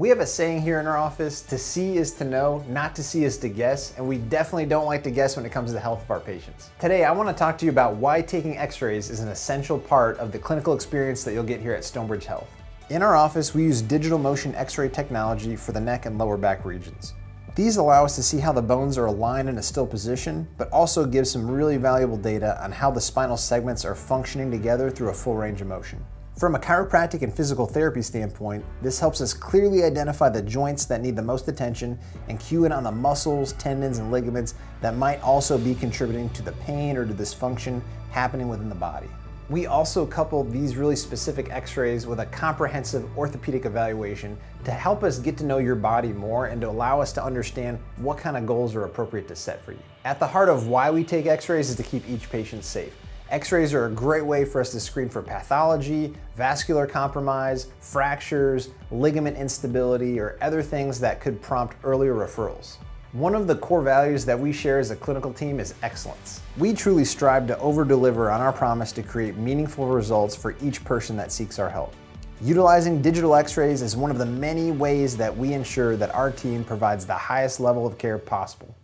We have a saying here in our office, to see is to know, not to see is to guess, and we definitely don't like to guess when it comes to the health of our patients. Today, I wanna to talk to you about why taking x-rays is an essential part of the clinical experience that you'll get here at Stonebridge Health. In our office, we use digital motion x-ray technology for the neck and lower back regions. These allow us to see how the bones are aligned in a still position, but also give some really valuable data on how the spinal segments are functioning together through a full range of motion. From a chiropractic and physical therapy standpoint, this helps us clearly identify the joints that need the most attention and cue in on the muscles, tendons, and ligaments that might also be contributing to the pain or to dysfunction happening within the body. We also couple these really specific x-rays with a comprehensive orthopedic evaluation to help us get to know your body more and to allow us to understand what kind of goals are appropriate to set for you. At the heart of why we take x-rays is to keep each patient safe. X-rays are a great way for us to screen for pathology, vascular compromise, fractures, ligament instability, or other things that could prompt earlier referrals. One of the core values that we share as a clinical team is excellence. We truly strive to over-deliver on our promise to create meaningful results for each person that seeks our help. Utilizing digital x-rays is one of the many ways that we ensure that our team provides the highest level of care possible.